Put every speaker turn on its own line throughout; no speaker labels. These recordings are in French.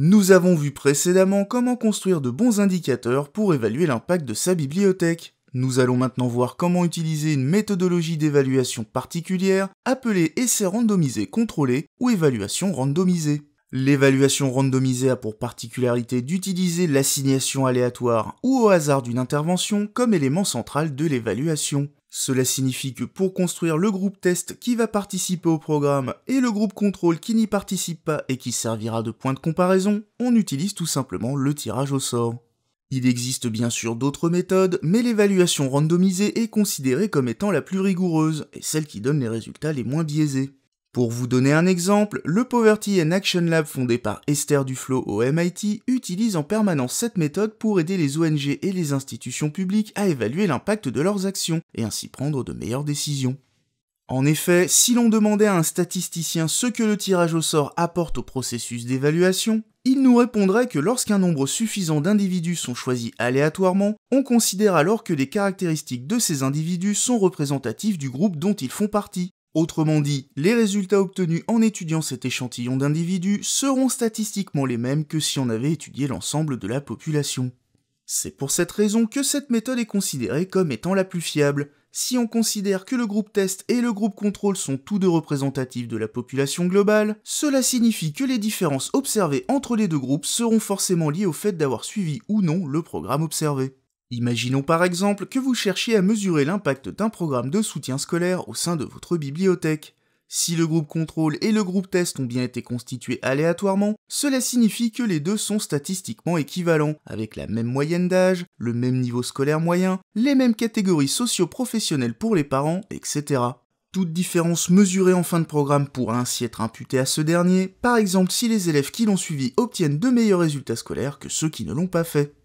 Nous avons vu précédemment comment construire de bons indicateurs pour évaluer l'impact de sa bibliothèque. Nous allons maintenant voir comment utiliser une méthodologie d'évaluation particulière appelée essai randomisé contrôlé ou évaluation randomisée. L'évaluation randomisée a pour particularité d'utiliser l'assignation aléatoire ou au hasard d'une intervention comme élément central de l'évaluation. Cela signifie que pour construire le groupe test qui va participer au programme et le groupe contrôle qui n'y participe pas et qui servira de point de comparaison, on utilise tout simplement le tirage au sort. Il existe bien sûr d'autres méthodes, mais l'évaluation randomisée est considérée comme étant la plus rigoureuse et celle qui donne les résultats les moins biaisés. Pour vous donner un exemple, le Poverty and Action Lab fondé par Esther Duflo au MIT utilise en permanence cette méthode pour aider les ONG et les institutions publiques à évaluer l'impact de leurs actions et ainsi prendre de meilleures décisions. En effet, si l'on demandait à un statisticien ce que le tirage au sort apporte au processus d'évaluation, il nous répondrait que lorsqu'un nombre suffisant d'individus sont choisis aléatoirement, on considère alors que les caractéristiques de ces individus sont représentatives du groupe dont ils font partie, Autrement dit, les résultats obtenus en étudiant cet échantillon d'individus seront statistiquement les mêmes que si on avait étudié l'ensemble de la population. C'est pour cette raison que cette méthode est considérée comme étant la plus fiable. Si on considère que le groupe test et le groupe contrôle sont tous deux représentatifs de la population globale, cela signifie que les différences observées entre les deux groupes seront forcément liées au fait d'avoir suivi ou non le programme observé. Imaginons par exemple que vous cherchiez à mesurer l'impact d'un programme de soutien scolaire au sein de votre bibliothèque. Si le groupe contrôle et le groupe test ont bien été constitués aléatoirement, cela signifie que les deux sont statistiquement équivalents, avec la même moyenne d'âge, le même niveau scolaire moyen, les mêmes catégories socio-professionnelles pour les parents, etc. Toute différence mesurée en fin de programme pourra ainsi être imputée à ce dernier, par exemple si les élèves qui l'ont suivi obtiennent de meilleurs résultats scolaires que ceux qui ne l'ont pas fait.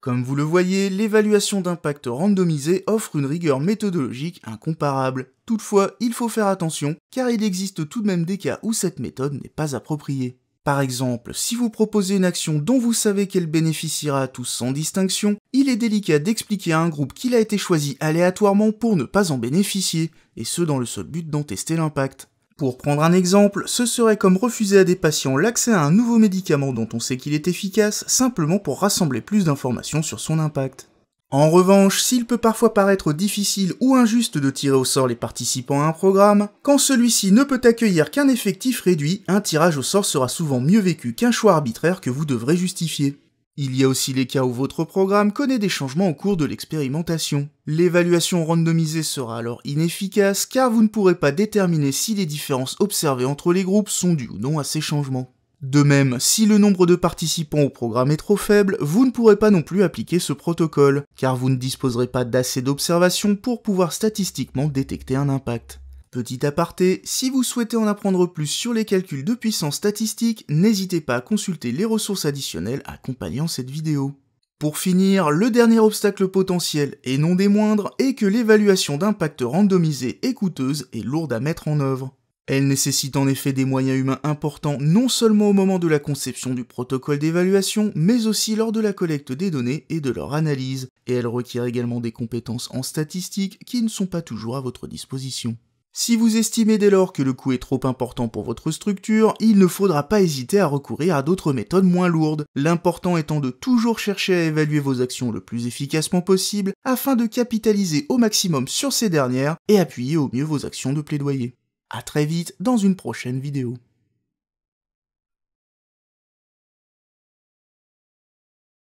Comme vous le voyez, l'évaluation d'impact randomisé offre une rigueur méthodologique incomparable. Toutefois, il faut faire attention, car il existe tout de même des cas où cette méthode n'est pas appropriée. Par exemple, si vous proposez une action dont vous savez qu'elle bénéficiera à tous sans distinction, il est délicat d'expliquer à un groupe qu'il a été choisi aléatoirement pour ne pas en bénéficier, et ce dans le seul but d'en tester l'impact. Pour prendre un exemple, ce serait comme refuser à des patients l'accès à un nouveau médicament dont on sait qu'il est efficace simplement pour rassembler plus d'informations sur son impact. En revanche, s'il peut parfois paraître difficile ou injuste de tirer au sort les participants à un programme, quand celui-ci ne peut accueillir qu'un effectif réduit, un tirage au sort sera souvent mieux vécu qu'un choix arbitraire que vous devrez justifier. Il y a aussi les cas où votre programme connaît des changements au cours de l'expérimentation. L'évaluation randomisée sera alors inefficace car vous ne pourrez pas déterminer si les différences observées entre les groupes sont dues ou non à ces changements. De même, si le nombre de participants au programme est trop faible, vous ne pourrez pas non plus appliquer ce protocole, car vous ne disposerez pas d'assez d'observations pour pouvoir statistiquement détecter un impact. Petit aparté, si vous souhaitez en apprendre plus sur les calculs de puissance statistique, n'hésitez pas à consulter les ressources additionnelles accompagnant cette vidéo. Pour finir, le dernier obstacle potentiel, et non des moindres, est que l'évaluation d'impact randomisé est coûteuse et lourde à mettre en œuvre. Elle nécessite en effet des moyens humains importants non seulement au moment de la conception du protocole d'évaluation, mais aussi lors de la collecte des données et de leur analyse, et elle requiert également des compétences en statistique qui ne sont pas toujours à votre disposition. Si vous estimez dès lors que le coût est trop important pour votre structure, il ne faudra pas hésiter à recourir à d'autres méthodes moins lourdes, l'important étant de toujours chercher à évaluer vos actions le plus efficacement possible afin de capitaliser au maximum sur ces dernières et appuyer au mieux vos actions de plaidoyer. A très vite dans une prochaine vidéo.